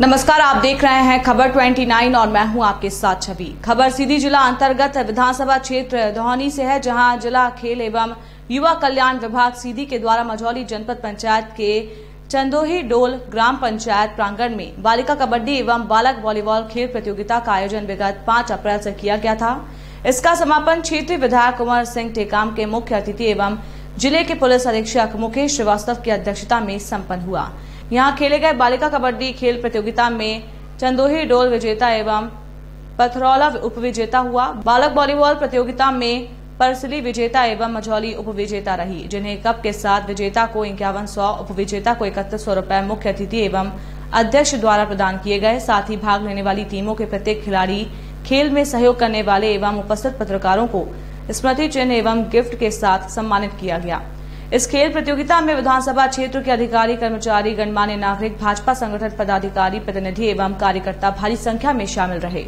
नमस्कार, आप देख रहे हैं खबर 29 और मैं हूँ आपके साथ छवि। खबर सीधी जिला अंतर्गत विधानसभा क्षेत्र धौनी से है, जहाँ जिला खेल एवं युवा कल्याण विभाग सीधी के द्वारा मझौली जनपद पंचायत के चंदोही डोल ग्राम पंचायत प्रांगण में बालिका कबड्डी एवं बालक वॉलीबॉल खेल प्रतियोगिता का आयोजन विगत पाँच अप्रैल से किया गया था। इसका समापन क्षेत्रीय विधायक कुंवर सिंह टेकाम के मुख्य अतिथि एवं ज़िले के पुलिस अधीक्षक मुकेश श्रीवास्तव की अध्यक्षता में संपन्न हुआ। यहाँ खेले गए बालिका कबड्डी खेल प्रतियोगिता में चंदोही डोल विजेता एवं पथरौला उपविजेता हुआ। बालक वॉलीबॉल प्रतियोगिता में परसली विजेता एवं मझौली उपविजेता रही, जिन्हें कप के साथ विजेता को इक्यावन सौ, उपविजेता को इकतीस सौ मुख्य अतिथि एवं अध्यक्ष द्वारा प्रदान किए गए। साथ ही भाग लेने वाली टीमों के प्रत्येक खिलाड़ी खेल में सहयोग करने वाले एवं उपस्थित पत्रकारों को स्मृति चिन्ह एवं गिफ्ट के साथ सम्मानित किया गया। इस खेल प्रतियोगिता में विधानसभा क्षेत्र के अधिकारी, कर्मचारी, गणमान्य नागरिक, भाजपा संगठन पदाधिकारी, प्रतिनिधि एवं कार्यकर्ता भारी संख्या में शामिल रहे।